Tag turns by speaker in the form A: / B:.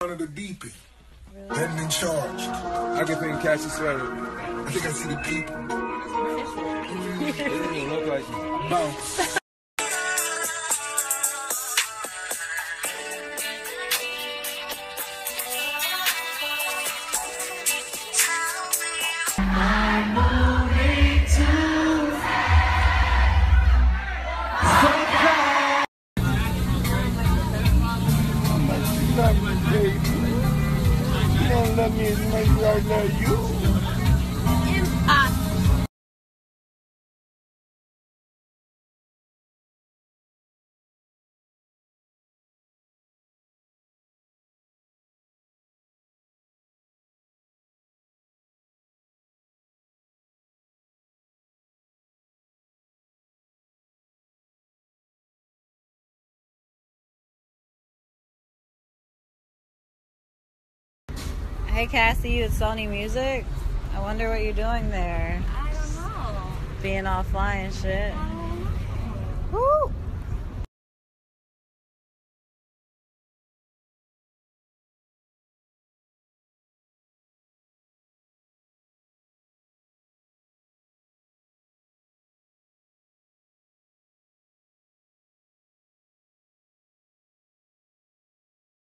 A: Under the beeping. Hadn't been charged.
B: I can think Cassie sweater.
A: I think I see the people.
B: It even look like you.
A: Bounce.
C: Love me as much as I love you.
D: Hey Cassie, it's Sony Music. I wonder what you're doing there.
E: I don't know.
D: Being offline and shit.